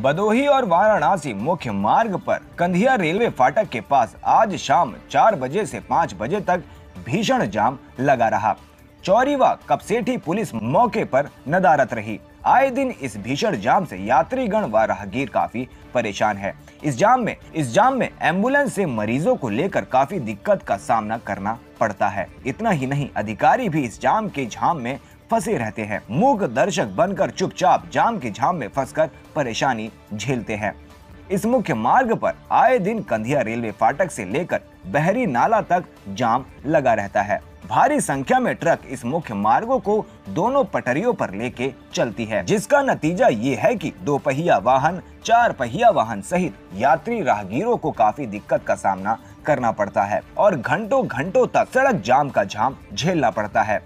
बदोही और वाराणसी मुख्य मार्ग पर कंधिया रेलवे फाटक के पास आज शाम चार बजे से पाँच बजे तक भीषण जाम लगा रहा। चौरी व कपसेठी पुलिस मौके पर नदारत रही। आए दिन इस भीषण जाम से यात्रीगण व राहगीर काफ़ी परेशान है। इस जाम में, इस जाम में एंबुलेंस से मरीजों को लेकर काफ़ी दिक्कत का सामना करना पड़ता है। इतना ही नहीं, अधिकारी भी इस जाम के झाम में फंसे रहते हैं। मूक दर्शक बनकर चुपचाप जाम के झाम में फंसकर परेशानी झेलते हैं। इस मुख्य मार्ग पर आए दिन कंधिया रेलवे फाटक से लेकर बहरी नाला तक जाम लगा रहता है। भारी संख्या में ट्रक इस मुख्य मार्गों को दोनों पटरियों पर लेके चलती है, जिसका नतीजा ये है कि दो पहिया वाहन, चार पहिया वाहन सहित यात्री राहगीरों को काफ़ी दिक्कत का सामना करना पड़ता है और घंटों घंटों तक सड़क जाम का जाम झेलना पड़ता है।